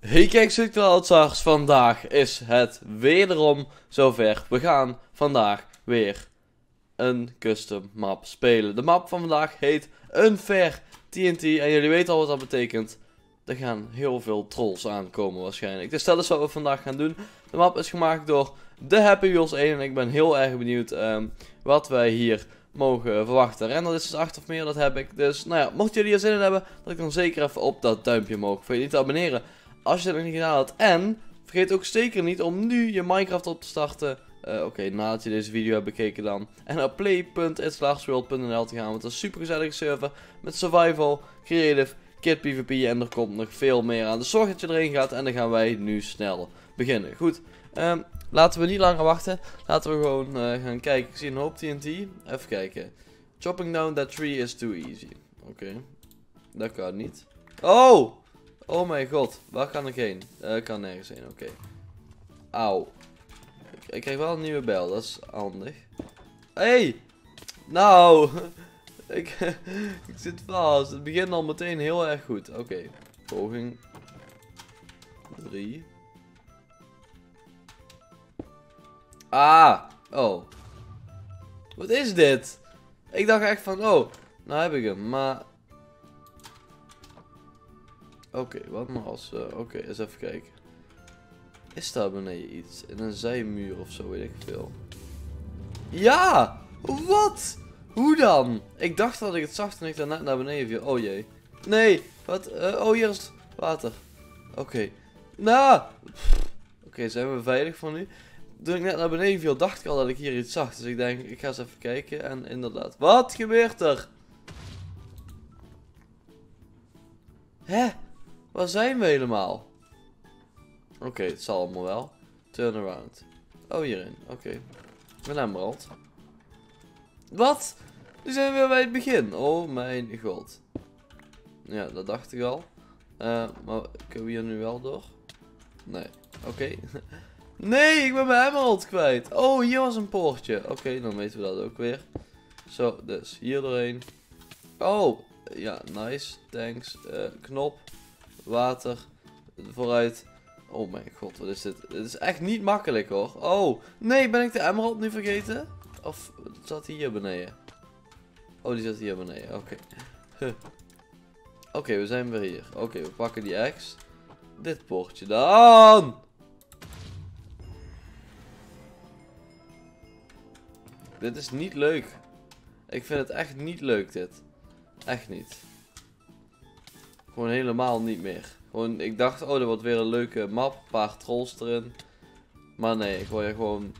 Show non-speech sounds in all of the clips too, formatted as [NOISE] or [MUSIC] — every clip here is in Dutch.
Hey kijk Sukkelaartsars, vandaag is het wederom zover. We gaan vandaag weer een custom map spelen. De map van vandaag heet Unfair TNT en jullie weten al wat dat betekent. Er gaan heel veel trolls aankomen waarschijnlijk. Dus dat is wat we vandaag gaan doen. De map is gemaakt door de Happy Wheels 1 en ik ben heel erg benieuwd ehm, wat wij hier mogen verwachten. En dat is dus 8 of meer, dat heb ik. Dus nou ja, mochten jullie er zin in hebben, ik dan zeker even op dat duimpje mogen. Vergeet niet te abonneren als je dat nog niet gedaan had. En vergeet ook zeker niet om nu je Minecraft op te starten. Uh, Oké, nadat je deze video hebt bekeken dan. En naar play.itslagsworld.nl te gaan. Want het is een super gezellige server met survival, creative, kit PvP en er komt nog veel meer aan. Dus zorg dat je erin gaat en dan gaan wij nu snel beginnen. Goed, um, laten we niet langer wachten. Laten we gewoon uh, gaan kijken. Ik zie een hoop TNT. Even kijken. Chopping down that tree is too easy. Oké, dat kan niet. Oh! Oh mijn god, waar kan ik heen? Uh, ik kan nergens heen, oké. Auw. Ik, krijg wel een nieuwe bel, dat is handig. Hey! Nou! [LAUGHS] ik, [LAUGHS] ik zit vast. Het begint al meteen heel erg goed. Oké, poging 3. Ah! Oh. Wat is dit? Ik dacht echt van, oh, nou heb ik hem, maar Oké, wat maar als... Uh, Oké, eens even kijken. Is daar beneden iets? In een zijmuur of zo, weet ik veel. Ja! Wat? Hoe dan? Ik dacht dat ik het zag toen ik daar net naar beneden viel. Oh jee. Nee, wat? Uh, oh, hier is water. Oké. Nou! Oké, zijn we veilig voor nu? Toen ik net naar beneden viel, dacht ik al dat ik hier iets zag. Dus ik denk, ik ga eens even kijken. En inderdaad. Wat gebeurt er? Hè? Waar zijn we helemaal? Oké, het zal allemaal wel. Turn around. Oh, hierin. Oké. Okay. Mijn emerald. Wat? Nu zijn we weer bij het begin. Oh mijn god. Ja, dat dacht ik al. Uh, maar kunnen we hier nu wel door? Nee. Oké. [LAUGHS] nee, ik ben mijn emerald kwijt. Oh, hier was een poortje. Oké, dan weten we dat ook weer. Zo, dus hier doorheen. Oh, ja, nice. Thanks. Uh, knop water, vooruit. Oh mijn god, wat is dit? Dit is echt niet makkelijk hoor. Oh, nee, ben ik de emerald nu vergeten? Of zat hij hier beneden? Oh, die zat hier beneden, oké. Oké, we zijn weer hier. Oké, we pakken die axe. Dit poortje dan! Dit is niet leuk. Ik vind het echt niet leuk dit. Echt niet. Gewoon helemaal niet meer. Gewoon, ik dacht, oh, dat wordt weer een leuke map. Een paar trolls erin. Maar nee, ik word hier gewoon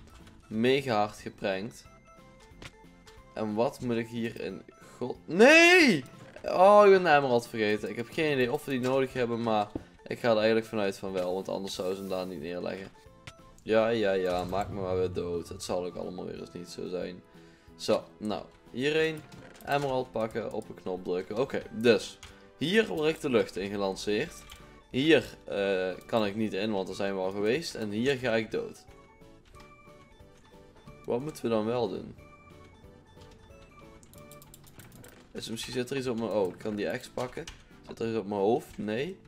mega hard geprankt. En wat moet ik hier in god... Nee! Oh, ik ben de emerald vergeten. Ik heb geen idee of we die nodig hebben, maar ik ga er eigenlijk vanuit van wel. Want anders zou ze hem daar niet neerleggen. Ja, ja, ja, maak me maar weer dood. Het zal ook allemaal weer eens niet zo zijn. Zo, nou, hierheen. Emerald pakken, op een knop drukken. Oké, dus... Hier word ik de lucht in gelanceerd. Hier uh, kan ik niet in, want daar zijn we al geweest. En hier ga ik dood. Wat moeten we dan wel doen? Is misschien zit er iets op mijn... Oh, ik kan die X pakken. Zit er iets op mijn hoofd? Nee.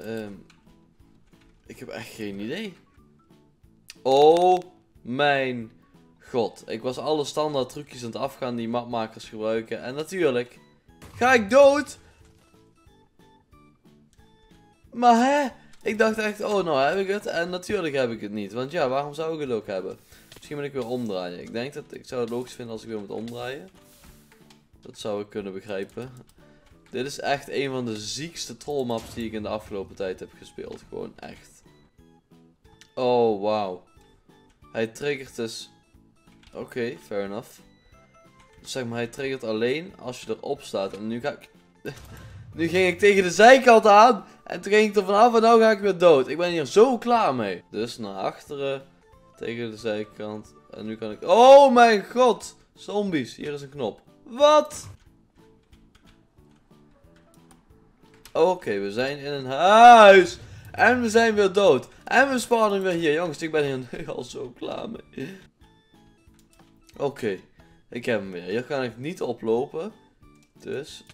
Um, ik heb echt geen idee. Oh mijn god. Ik was alle standaard trucjes aan het afgaan die mapmakers gebruiken. En natuurlijk ga ik dood maar hè? Ik dacht echt, oh nou heb ik het. En natuurlijk heb ik het niet. Want ja, waarom zou ik het ook hebben? Misschien moet ik weer omdraaien. Ik denk dat ik zou het logisch vinden als ik weer moet omdraaien. Dat zou ik kunnen begrijpen. Dit is echt een van de ziekste trollmaps die ik in de afgelopen tijd heb gespeeld. Gewoon echt. Oh, wauw. Hij triggert dus... Oké, fair enough. Zeg maar, hij triggert alleen als je erop staat. En nu ga ik... [LAUGHS] nu ging ik tegen de zijkant aan. En toen ging ik er vanaf en nu ga ik weer dood. Ik ben hier zo klaar mee. Dus naar achteren. Tegen de zijkant. En nu kan ik... Oh mijn god! Zombies. Hier is een knop. Wat? Oké, we zijn in een huis. En we zijn weer dood. En we spawnen weer hier. Jongens, ik ben hier al zo klaar mee. Oké. Ik heb hem weer. Hier kan ik niet oplopen. Dus...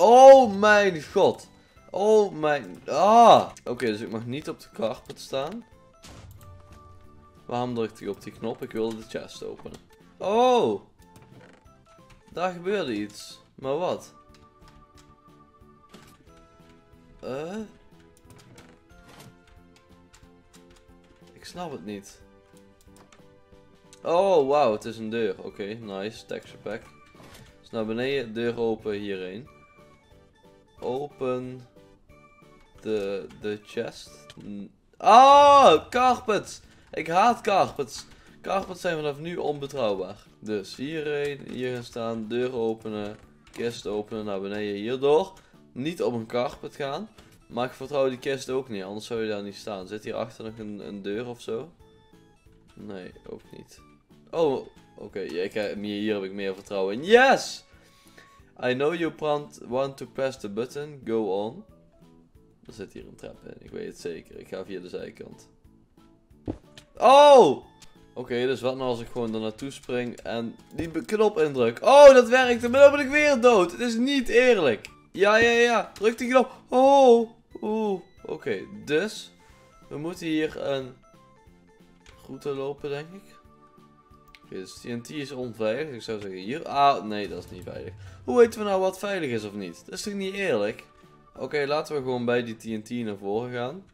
Oh mijn god. Oh mijn... Ah! Oké, dus ik mag niet op de carpet staan. Waarom drukte ik op die knop? Ik wilde de chest openen. Oh! Daar gebeurde iets. Maar wat? Eh? Ik snap het niet. Oh, wauw, het is een deur. Oké, nice. Texture pack. Dus naar beneden, deur open hierheen. Open de, de chest. Oh, carpets! Ik haat carpets. Carpets zijn vanaf nu onbetrouwbaar. Dus hierheen, hier gaan staan, deur openen, kist openen, naar beneden hierdoor. Niet op een carpet gaan. Maar ik vertrouw die kist ook niet, anders zou je daar niet staan. Zit hier achter nog een, een deur of zo? Nee, ook niet. Oh, oké. Okay. hier heb ik meer vertrouwen in. Yes! I know you want to press the button. Go on. Er zit hier een trap in. Ik weet het zeker. Ik ga via de zijkant. Oh! Oké, dus wat nou als ik gewoon er naartoe spring en die knop indruk? Oh, dat werkt. Maar dan ben ik weer dood. Het is niet eerlijk. Ja, ja, ja. Druk die knop. Oh. Oeh. Oké, dus. We moeten hier een route lopen, denk ik. Dus TNT is onveilig. Ik zou zeggen hier. Ah, nee, dat is niet veilig. Hoe weten we nou wat veilig is of niet? Dat is toch niet eerlijk? Oké, laten we gewoon bij die TNT naar voren gaan.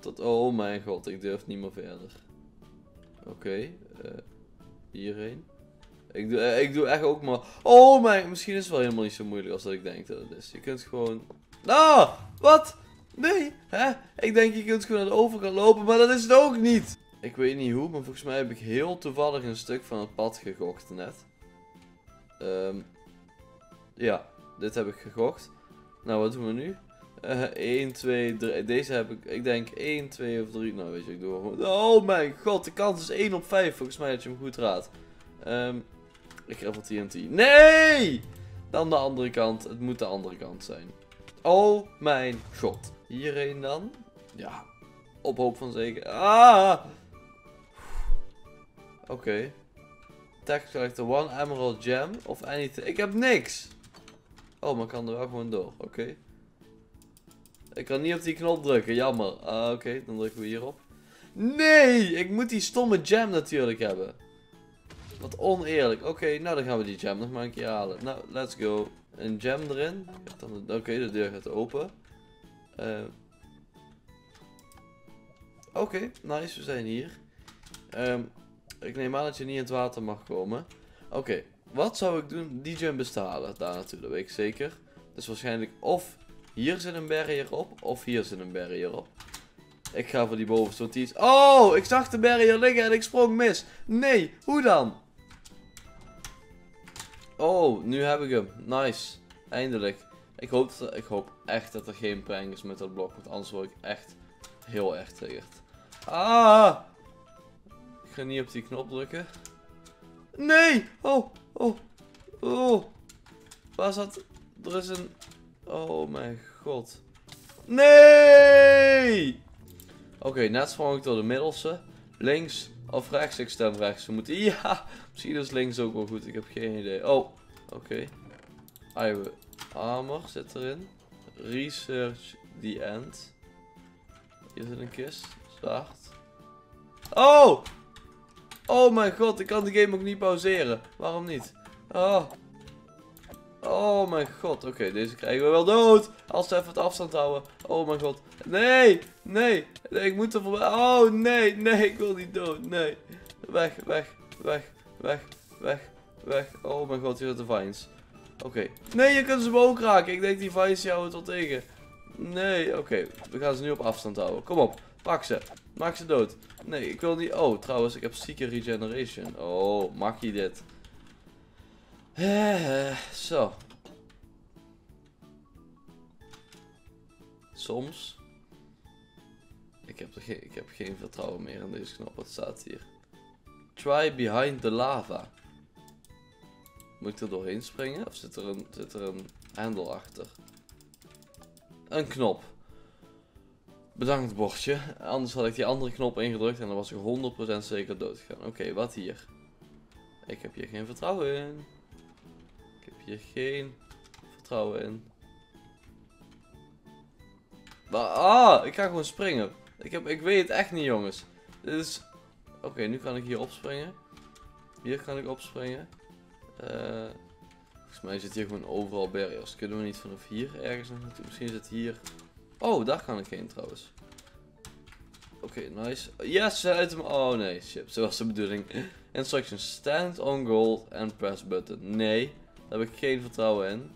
Tot, oh mijn god, ik durf niet meer verder. Oké, uh, hierheen. Ik doe, uh, ik doe echt ook maar... Oh mijn, misschien is het wel helemaal niet zo moeilijk als dat ik denk dat het is. Je kunt gewoon... Ah, wat? Nee, hè? Ik denk je kunt gewoon naar de overkant lopen, maar dat is het ook niet. Ik weet niet hoe, maar volgens mij heb ik heel toevallig een stuk van het pad gegokt net. Um, ja, dit heb ik gegokt. Nou, wat doen we nu? Uh, 1, 2, 3. Deze heb ik, ik denk 1, 2 of 3. Nou, weet je, ik doe gewoon. Oh mijn god, de kans is 1 op 5. Volgens mij dat je hem goed raadt. Um, ik ga voor TNT. Nee! Dan de andere kant. Het moet de andere kant zijn. Oh mijn god. Hierheen dan. Ja. Op hoop van zeker. Ah! Oké. Okay. Tech Collector One Emerald Gem of anything. Ik heb niks. Oh, maar kan er wel gewoon door. Oké. Ik kan niet op die knop drukken, jammer. Ah, oké, dan drukken we hierop. Nee, ik moet die stomme jam natuurlijk hebben. Wat oneerlijk. Oké, nou dan gaan we die jam nog maar een keer halen. Nou, let's go. Een jam erin. Oké, de deur gaat open. Uh. Oké, nice, we zijn hier. Um, ik neem aan dat je niet in het water mag komen. Oké, wat zou ik doen? Die jam bestalen. Daar natuurlijk, weet ik zeker. Dus waarschijnlijk of hier zit een barrier op, of hier zit een barrier op. Ik ga voor die bovenste, want die is... Oh, ik zag de barrier liggen en ik sprong mis. Nee, hoe dan? Oh, nu heb ik hem. Nice. Eindelijk. Ik hoop, dat, ik hoop echt dat er geen prank is met dat blok, want anders word ik echt heel erg triggerd. Ah! Ik ga niet op die knop drukken. Nee! Oh, oh, oh. Waar zat... Er is een Oh mijn god. Nee! Oké, net sprong ik door de middelste. Links of rechts? Ik stem rechts. We moeten... [LAUGHS] Ja! Misschien is links ook wel goed. Ik heb geen idee. Oh, oké. Okay. Armor zit erin. Research the end. Hier zit een kist. Zwart. Oh! Oh mijn god, ik kan de game ook niet pauzeren. Waarom niet? Oh. Oh mijn god. Oké, deze krijgen we wel dood. Als ze even het afstand houden. Oh mijn god. Nee, nee. ik moet er voorbij. Oh nee, nee. Ik wil niet dood. Nee. Weg, weg, weg, weg, weg, weg. Oh mijn god, hier zitten vines. Oké. Nee, je kunt ze ook raken. Ik denk die vines jou het wel tegen. Nee, oké. We gaan ze nu op afstand houden. Kom op. Pak ze. Maak ze dood. Nee, ik wil niet... Oh, trouwens, ik heb Seeker Regeneration. Oh, mag je dit? Eh, zo. Soms. Ik heb, geen, ik heb geen vertrouwen meer in deze knop. Wat staat hier? Try behind the lava. Moet ik er doorheen springen? Of zit er een, zit er een hendel achter? Een knop. Bedankt bordje. Anders had ik die andere knop ingedrukt en dan was ik 100% zeker dood gegaan. Oké, wat hier? Ik heb hier geen vertrouwen in. Ik heb hier geen vertrouwen in. Ah, ik ga gewoon springen. Ik, heb, ik weet het echt niet, jongens. Dit is... Oké, nu kan ik hier opspringen. Hier kan ik opspringen. Eh... volgens mij zit hier gewoon overal barriers. Kunnen we niet vanaf hier ergens nog naartoe? Misschien zit hier... Oh, daar kan ik heen trouwens. Oké, nice. Yes, uit hem. Oh nee, shit. Zo was de bedoeling. Instructions. Stand on gold and press button. Nee, daar heb ik geen vertrouwen in.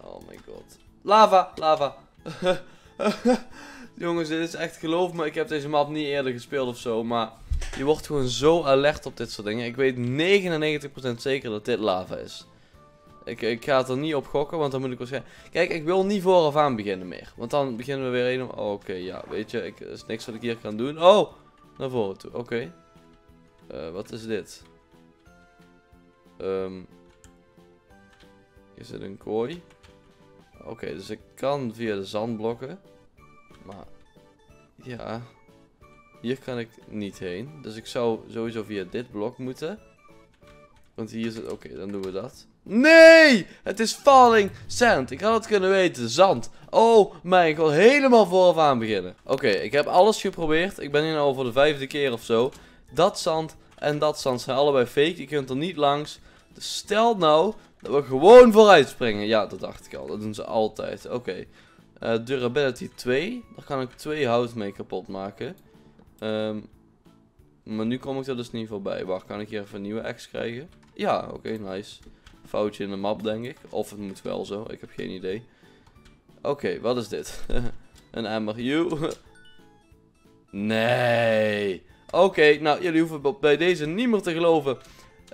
Oh my god. Lava, lava. [LAUGHS] Jongens, dit is echt, geloof me, ik heb deze map niet eerder gespeeld of zo, maar je wordt gewoon zo alert op dit soort dingen. Ik weet 99% zeker dat dit lava is. Ik, ik ga het er niet op gokken, want dan moet ik waarschijnlijk... Kijk, ik wil niet vooraf aan beginnen meer. Want dan beginnen we weer een... Oh, oké, ja, weet je, ik, er is niks wat ik hier kan doen. Oh, naar voren toe, oké. Uh, wat is dit? Um, is het een kooi? Oké, dus ik kan via de zandblokken. Maar, ja... Hier kan ik niet heen. Dus ik zou sowieso via dit blok moeten. Want hier zit... Oké, dan doen we dat. Nee! Het is falling sand. Ik had het kunnen weten. Zand. Oh mijn god. Helemaal vooraf aan beginnen. Oké, ik heb alles geprobeerd. Ik ben hier al voor de vijfde keer of zo. Dat zand en dat zand zijn allebei fake. Je kunt er niet langs. Dus stel nou dat we gewoon vooruit springen. Ja, dat dacht ik al. Dat doen ze altijd. Oké. Eh, durability 2. Daar kan ik twee hout mee kapot maken. Um, maar nu kom ik er dus niet voorbij. Wacht, kan ik hier even een nieuwe X krijgen? Ja, oké, nice. Foutje in de map, denk ik. Of het moet wel zo, ik heb geen idee. Oké, wat is dit? [LAUGHS] een emmer. [LAUGHS] nee. Oké, nou, jullie hoeven bij deze niet meer te geloven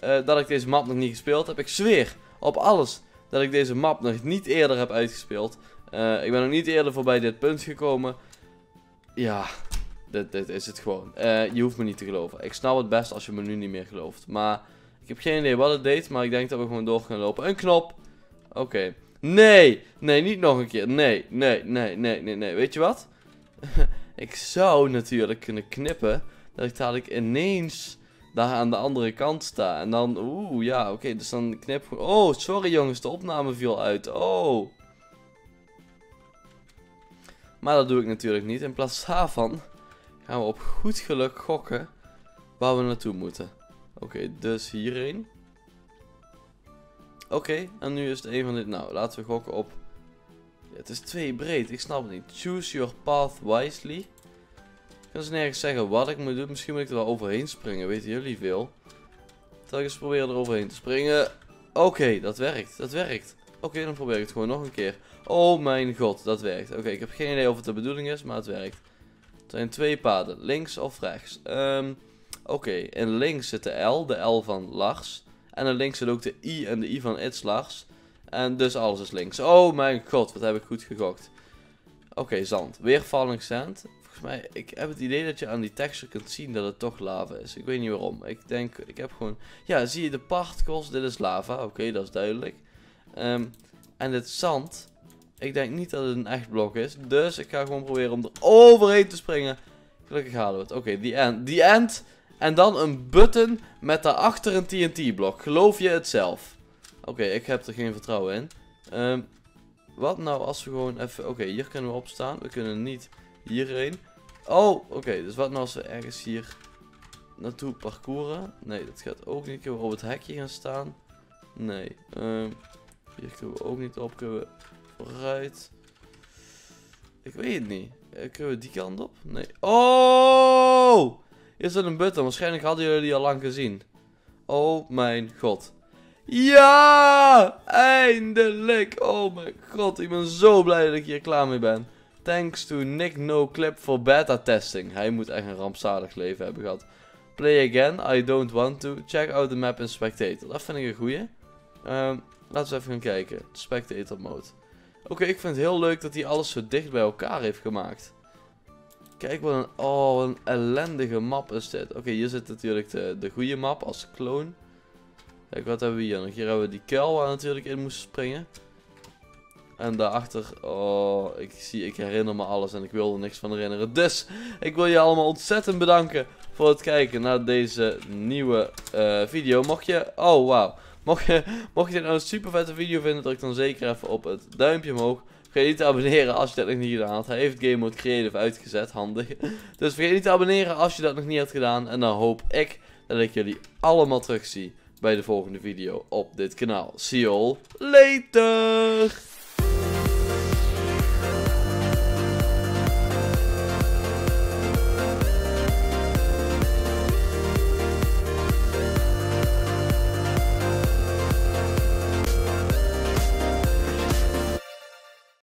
uh, dat ik deze map nog niet gespeeld heb. Ik zweer op alles dat ik deze map nog niet eerder heb uitgespeeld. Uh, ik ben nog niet eerder voorbij dit punt gekomen. Ja, dit, is het gewoon. Uh, je hoeft me niet te geloven. Ik snap het best als je me nu niet meer gelooft. Maar ik heb geen idee wat het deed, maar ik denk dat we gewoon door gaan lopen. Een knop. Oké. Nee, nee, niet nog een keer. Nee, nee, nee, nee, nee, nee. Weet je wat? [LAUGHS] ik zou natuurlijk kunnen knippen dat ik dadelijk ineens daar aan de andere kant sta. En dan, oeh, ja, oké, dus dan knip Oh, sorry jongens, de opname viel uit. Oh. Maar dat doe ik natuurlijk niet. In plaats daarvan gaan we op goed geluk gokken waar we naartoe moeten. Oké, dus hierheen. Oké, en nu is het een van dit. Nou, laten we gokken op. Het is twee breed, ik snap het niet. Choose your path wisely. Ik kan ze nergens zeggen wat ik moet doen. Misschien moet ik er wel overheen springen, weten jullie veel. Eens proberen er overheen te springen. Oké, dat werkt, dat werkt. Oké, dan probeer ik het gewoon nog een keer. Oh mijn god, dat werkt. Oké, ik heb geen idee of het de bedoeling is, maar het werkt. Er zijn twee paden, links of rechts. Um, Oké, in links zit de L, de L van Lars. En in links zit ook de I en de I van It's Lars. En dus alles is links. Oh mijn god, wat heb ik goed gegokt. Oké, zand. Weer falling. Volgens mij, ik heb het idee dat je aan die texture kunt zien dat het toch lava is. Ik weet niet waarom. Ik denk, ik heb gewoon... Ja, zie je de particles? Dit is lava. Oké, dat is duidelijk. Um, en dit zand, ik denk niet dat het een echt blok is. Dus ik ga gewoon proberen om er overheen te springen. Gelukkig halen we het. Oké, die end. Die end en dan een button met daarachter een TNT-blok. Geloof je het zelf? Oké, ik heb er geen vertrouwen in. Um, wat nou als we gewoon even... Oké, hier kunnen we opstaan. We kunnen niet hierheen. Oh, oké. dus wat nou als we ergens hier naartoe parcouren? Nee, dat gaat ook niet. Kunnen we op het hekje gaan staan? Nee. Um, hier kunnen we ook niet op. Kunnen we vooruit? Ik weet het niet. Eh, kunnen we die kant op? Nee. Oh! Is dat een button? Waarschijnlijk hadden jullie die al lang gezien. Oh mijn god. Ja! Eindelijk! Oh mijn god, ik ben zo blij dat ik hier klaar mee ben. Thanks to Nick No Clip voor beta testing. Hij moet echt een rampzalig leven hebben gehad. Play again, I don't want to. Check out the map in Spectator. Dat vind ik een goeie. Um, laten we even gaan kijken. Spectator mode. Oké, ik vind het heel leuk dat hij alles zo dicht bij elkaar heeft gemaakt. Kijk wat een, oh, een ellendige map is dit. Oké, hier zit natuurlijk de, de goede map als clone. Kijk, wat hebben we hier nog? Hier hebben we die kuil waar natuurlijk in moesten springen. En daarachter, oh, ik zie, ik herinner me alles en ik wil er niks van herinneren. Dus, ik wil je allemaal ontzettend bedanken voor het kijken naar deze nieuwe uh, video. Mocht je, oh wauw, mocht je, mocht je dit nou een super vette video vinden, druk dan zeker even op het duimpje omhoog. Vergeet niet te abonneren als je dat nog niet gedaan had. Hij heeft Game Mode Creative uitgezet, handig. Dus vergeet niet te abonneren als je dat nog niet hebt gedaan. En dan hoop ik dat ik jullie allemaal terugzie bij de volgende video op dit kanaal. See you all later!